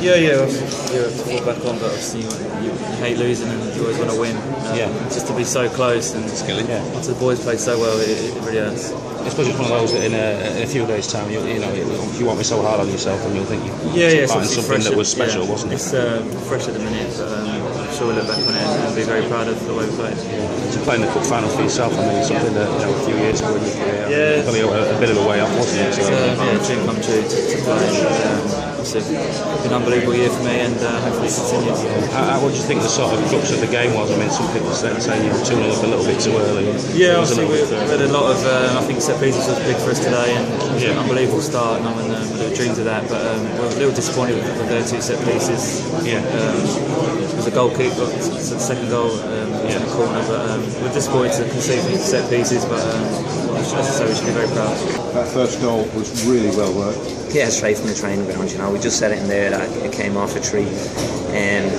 Yeah, yeah, obviously, yeah, to fall back on, but obviously you, hate losing and you always want to win. Um, Yeah. Just to be so close and Yeah. once the boys play so well, it, it really hurts. I suppose it's one of those that in a, in a few days' time, you, you know, you won't be so hard on yourself and you'll think you Yeah, yeah, it's find obviously something fresh that was special, yeah, wasn't it? It's uh, fresh at the minute, but um, I'm sure we'll look back on it and be very proud of the way we played. To play in the cup final for yourself, I mean, something that you know a few years ago in your career, Yeah. probably a, a bit of a way off, wasn't it? So, uh, yeah, dream come true to, to play. And, um, it's a- been an unbelievable year for me, and uh, hopefully it continues. how, how, what do you think the sort of crux of the game was? I mean, some people say, say you were tuning up a little bit too early. Yeah, It was a obviously we, little we had a lot of. Uh, I think set pieces was big for us today, and it Yeah. an unbelievable start. No one um, would have dreamed of that, but um, we we're a little disappointed with, with their two set pieces. Yeah. Um, it was a goal kick, but it's the second goal um, was in the corner. But um, we're disappointed to concede these set pieces, but um, as I say, we should be very proud. That first goal was really well worked. Yeah, straight from the training ground. You know, we just said it in there that it came off a tree, and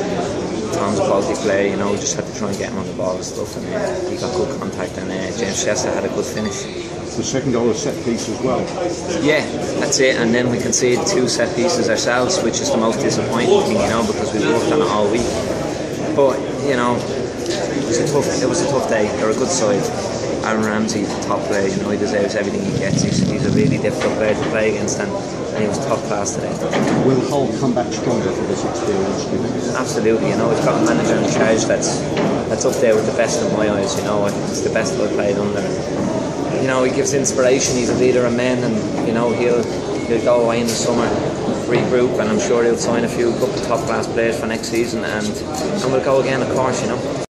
Tom's a quality player. You know, we just had to try and get him on the ball and stuff, and uh, he got good contact. And uh, James Chester had a good finish. The second goal was set piece as well. Yeah, that's it. And then we conceded two set pieces ourselves, which is the most disappointing thing, you know, because we worked on it all week. But you know, it was a tough. It was a tough day. They're a good side. Aaron Ramsey, top player. You know, he deserves everything he gets. He's, he's a really difficult player to play against, and, and he was top class today. Will Hull come back stronger for this experience? Absolutely, you know, he's got a manager in charge that's that's up there with the best in my eyes. You know, it's the best I've played under. You know, he gives inspiration. He's a leader of men, and you know he'll he'll go away in the summer, regroup, and I'm sure he'll sign a few couple top class players for next season, and and we'll go again, of course. You know.